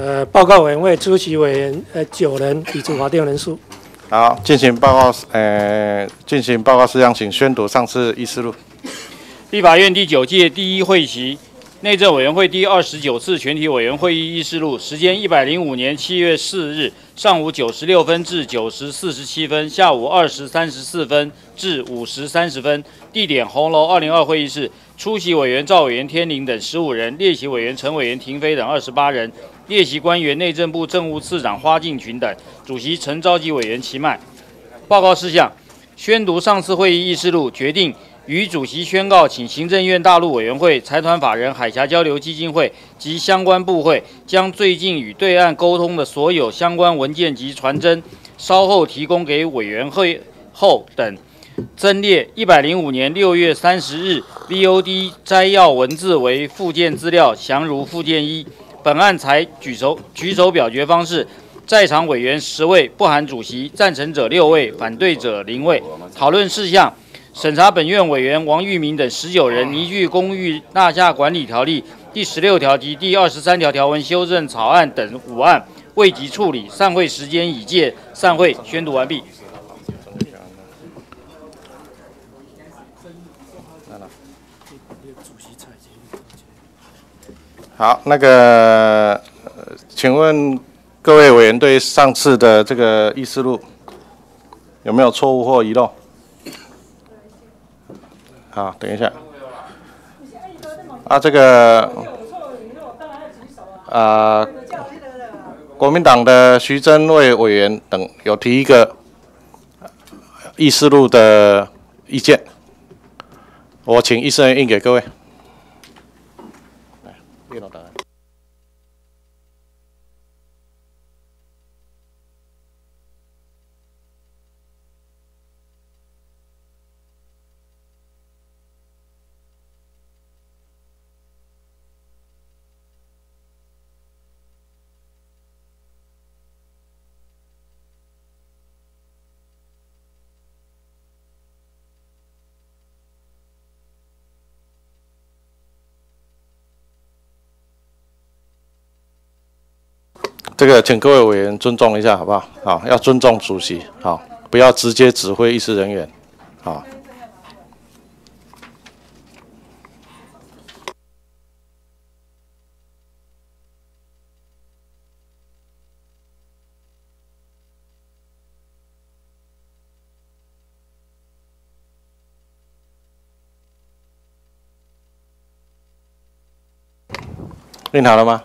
来，呃，报告委员会出席委员呃九人，已足法定人数。好，进行报告，呃，进行报告事项，请宣读上次议事录。立法院第九届第一会期内政委员会第二十九次全体委员会议议事录，时间一百零五年七月四日上午九时六分至九时四十七分，下午二时三十四分至五时三十分。地点：红楼二零二会议室。出席委员赵委员天林等十五人，列席委员陈委员廷飞等二十八人，列席官员内政部政务次长花敬群等。主席陈召集委员齐迈。报告事项：宣读上次会议议事录，决定。与主席宣告，请行政院大陆委员会、财团法人海峡交流基金会及相关部会，将最近与对岸沟通的所有相关文件及传真，稍后提供给委员会后等。增列一百零五年六月三十日 VOD 摘要文字为附件资料，详如附件一。本案采举手举手表决方式，在场委员十位，不含主席，赞成者六位，反对者零位。讨论事项。审查本院委员王玉明等十九人依据《公寓大厦管理条例》第十六条及第二十三条条文修正草案等五案未及处理，散会时间已届，散会宣读完毕。好，那个，请问各位委员对上次的这个议事录有没有错误或遗漏？好，等一下。啊，这个啊，国民党的徐增卫委员等有提一个议事录的意见，我请议事人印给各位。来，电脑这个，请各位委员尊重一下，好不好？好，要尊重主席，好，不要直接指挥议事人员，好。练好了吗？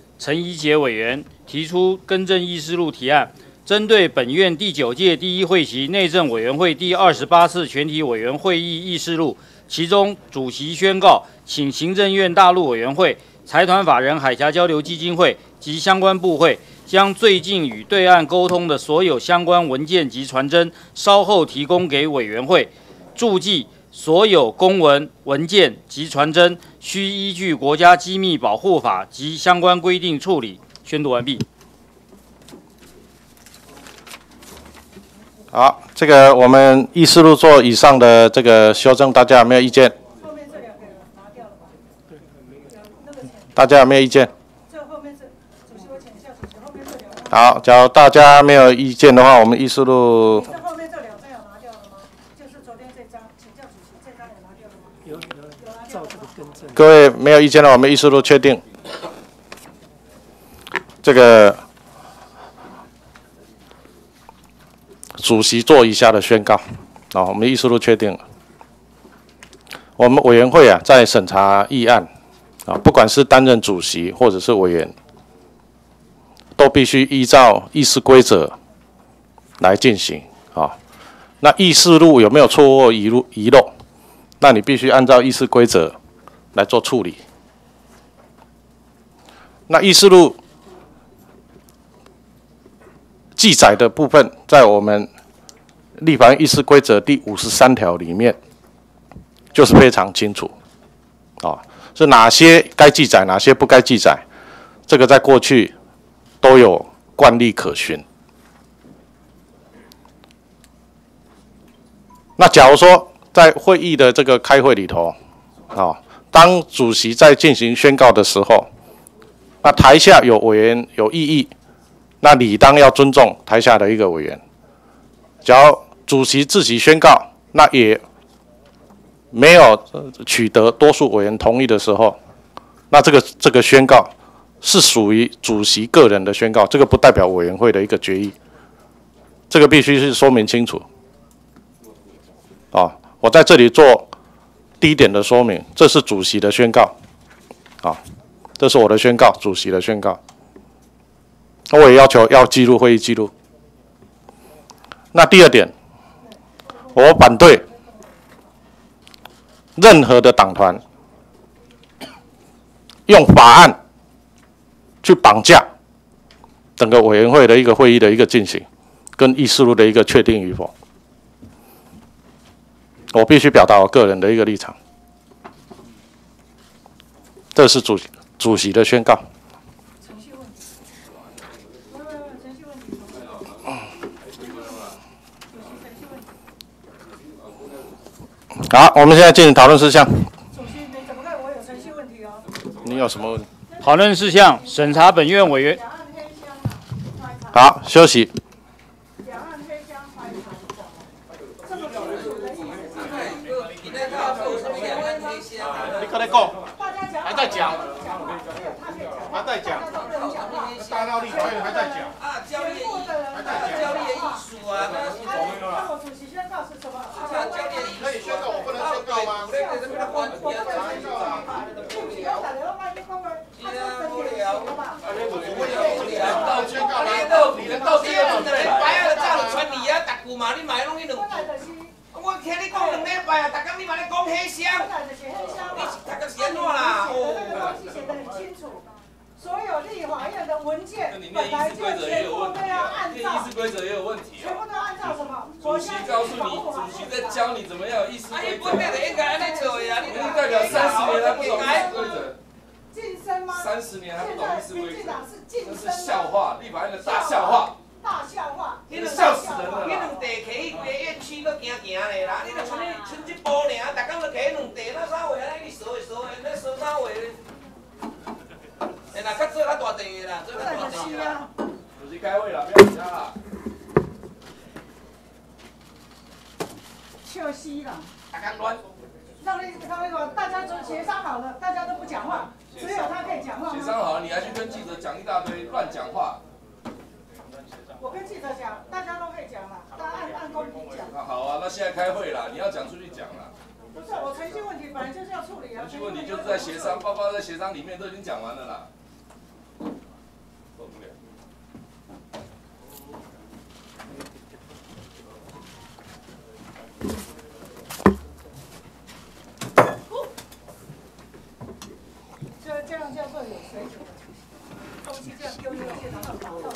陈怡杰委员提出更正议事录提案。针对本院第九届第一会期内政委员会第二十八次全体委员会议议事录，其中主席宣告，请行政院大陆委员会、财团法人海峡交流基金会及相关部会，将最近与对岸沟通的所有相关文件及传真，稍后提供给委员会。注记：所有公文文件及传真，需依据国家机密保护法及相关规定处理。宣读完毕。好，这个我们议事录做以上的这个修正，大家有没有意见？大家有没有意见？好，假如大家没有意见的话，我们议事录。各位没有意见的，我们议事录确定。这个。主席做以下的宣告，啊，我们议事录确定了。我们委员会啊，在审查议案，啊，不管是担任主席或者是委员，都必须依照议事规则来进行啊。那议事录有没有错误遗漏遗漏？那你必须按照议事规则来做处理。那议事录记载的部分，在我们立法议事规则第五十三条里面，就是非常清楚啊，是哪些该记载，哪些不该记载，这个在过去都有惯例可循。那假如说在会议的这个开会里头，啊，当主席在进行宣告的时候，那台下有委员有异议，那理当要尊重台下的一个委员。假如主席自己宣告，那也没有取得多数委员同意的时候，那这个这个宣告是属于主席个人的宣告，这个不代表委员会的一个决议，这个必须是说明清楚。啊，我在这里做第一点的说明，这是主席的宣告，啊，这是我的宣告，主席的宣告。我也要求要记录会议记录。那第二点，我反对任何的党团用法案去绑架整个委员会的一个会议的一个进行，跟议事录的一个确定与否。我必须表达我个人的一个立场，这是主主席的宣告。好，我们现在进行讨论事项。主席，你怎么看我有程序问题哦？你有什么问题？讨论事项：审查本院委员好，休息。两岸黑箱排查这么清楚的意思，还在讲。还在讲。大家都不能讲。话。大闹立法院还在讲。啊，教练全部的人啊，教练艺术啊，那我主席宣告是什么？教教练艺术。可以宣告，我不能宣告吗？我不能宣告啊！对不起，我打电话给各位，他是真点行了吧？到宣告你到你到这两礼拜啊，早就传你啊，逐句嘛，你买拢去两本来就是，我听你讲。两礼拜啊，逐工你嘛咧讲黑箱，本来就是黑箱嘛。大家是安怎啦？那个东西写得很清楚，所有立法院的文件本来就全部都要按照议事，规则也有问题啊！全部都按照什么？主席告诉你，主席在教你怎么样有议事规则。本来就应该安尼做的啊，你你代表三十年还不懂议事规则，晋升吗？三十年还不现懂议事规则在民进，党是晋这是升？笑话，立法院的大笑话。大笑话，笑死人了迄两地徛迄规个院区都行行的啦，你著剩你剩一步尔，逐工都徛迄两地，那啥话安尼你扫的扫的，那扫啥话？哎，那较做较大地的啦，做较本来就是大地的啦。啊。主席开会了，不要理他了。笑死了，大家乱。让你他那个大家都协商好了，大家都不讲话，只有他可以讲话？协商好了，你还去跟记者讲一大堆乱讲话。我跟记者讲，大家都可以讲了，大家按按公平讲。那好啊，那现在开会了，你要讲出去讲了。不是我程序问题本来就是要处理啊。程序问题就是在协商，包括在协商里面都已经讲完了啦。受不了。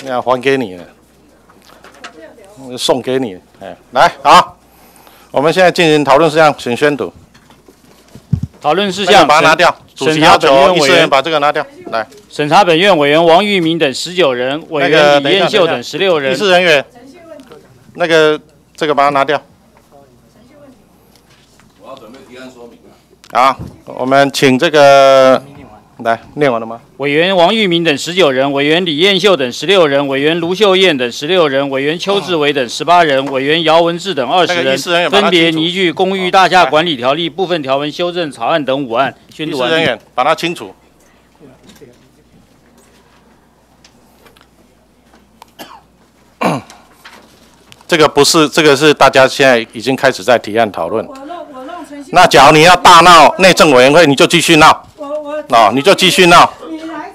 那还给你了。送给你。哎，来，好，我们现在进行讨论事项，请宣读。讨论事项把它拿掉。主席要求议事员把这个拿掉。来，审查本院委员王玉明等十九人，委那个员李等一下彦秀等十六议人。事人员，那个这个把它拿掉。我要准备提案说明了。好，我们请这个来念完了吗？委员王玉明等十九人，委员李彦秀等十六人，委员卢秀燕等十六人，委员邱志伟等十八人，委员姚文志等二十人分别清楚拟具《公寓大厦管理条例》部分条文修正草案等五案，宣读完毕。人员把它清楚。这个不是，这个是大家现在已经开始在提案讨论。我弄我弄。那假如你要大闹内政委员会，你就继续闹我我哦，你就继续闹。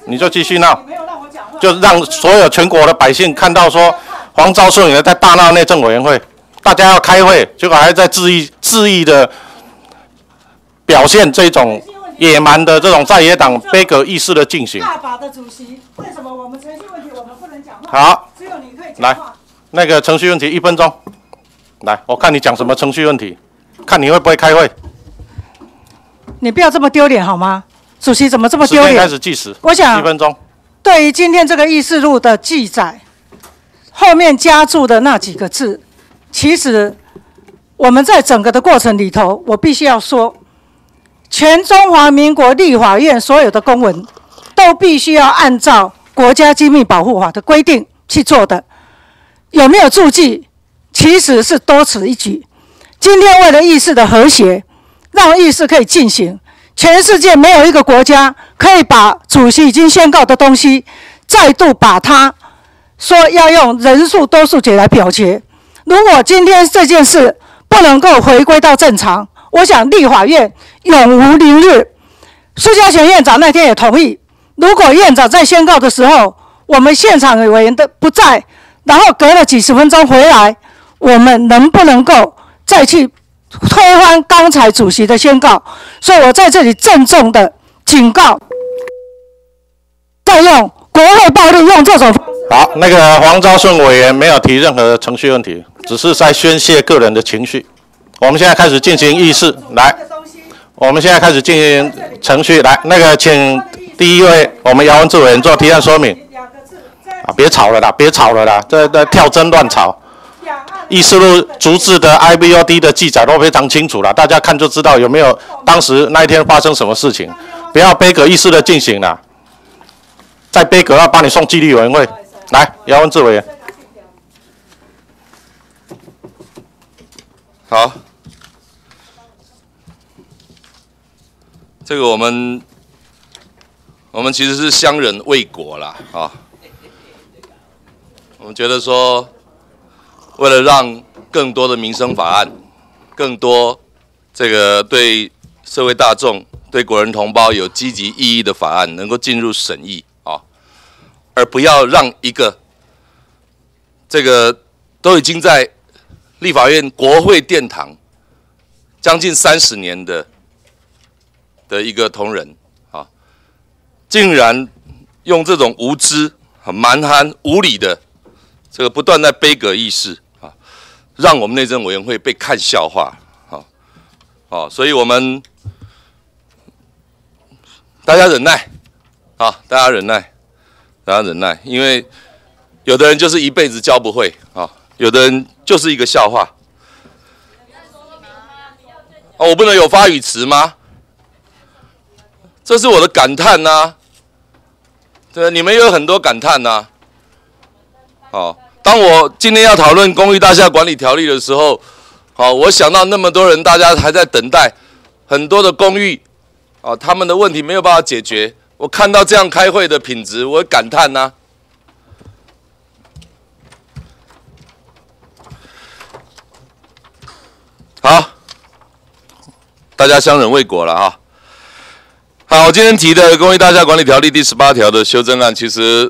你就继续闹没有让我讲话。就让所有全国的百姓看到说黄昭顺也在大闹内政委员会，大家要开会，结果还在恣意恣意的表现这种野蛮的这种在野党悲歌意识的进行。大法的主席，为什么我们程序问题我们不能讲话？好，只有你可以来讲话。那个程序问题一分钟，来，我看你讲什么程序问题，看你会不会开会。你不要这么丢脸好吗？主席怎么这么丢脸开丢脸？始计时，我想一分钟。对于今天这个议事录的记载，后面加注的那几个字，其实我们在整个的过程里头，我必须要说，全中华民国立法院所有的公文都必须要按照国家机密保护法的规定去做的。有没有注记，其实是多此一举。今天为了议事的和谐，让议事可以进行，全世界没有一个国家可以把主席已经宣告的东西，再度把它说要用人数多数决来表决。如果今天这件事不能够回归到正常，我想立法院永无宁日。苏家全院长那天也同意，如果院长在宣告的时候，我们现场委员的不在，然后隔了几十分钟回来，我们能不能够再去推翻刚才主席的宣告？所以我在这里郑重的警告，再用国会暴力用这种。好，那个黄昭顺委员没有提任何程序问题，只是在宣泄个人的情绪。我们现在开始进行议事，来，我们现在开始进行程序，来，那个请第一位我们姚文智委员做提案说明。啊，别吵了啦，别吵了啦，这这跳针乱吵。议事录逐字的 IBOD 的记载都非常清楚了，大家看就知道有没有当时那一天发生什么事情。不要杯葛议事的进行了，在杯葛要把你送纪律委员会。来，姚文志委员。好，这个我们我们其实是乡人为国啦啊。我们觉得说，为了让更多的民生法案，更多这个对社会大众、对国人同胞有积极意义的法案能够进入审议啊，而不要让一个这个都已经在立法院国会殿堂将近三十年的的一个同仁啊，竟然用这种无知、很蛮憨、无理的。这个不断在杯葛议事，让我们内政委员会被看笑话好，哦，所以我们大家忍耐啊，大家忍耐，大家忍耐，因为有的人就是一辈子教不会啊，有的人就是一个笑话。哦，我不能有发语词吗？这是我的感叹呐，对，你们有很多感叹呐。好，当我今天要讨论公寓大厦管理条例的时候，好，我想到那么多人，大家还在等待很多的公寓，啊，他们的问题没有办法解决。我看到这样开会的品质，我感叹呐。好，大家相忍未果了啊。好，我今天提的公寓大厦管理条例第十八条的修正案，其实